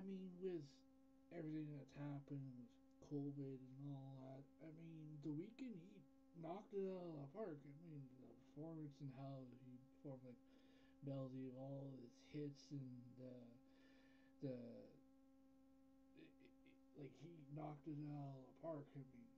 I mean, with everything that's happened with COVID and all that, I mean, the Weeknd he knocked it out of the park. I mean, the performance and how he performed like melody of all his hits and the the it, it, like he knocked it out of the park. I mean,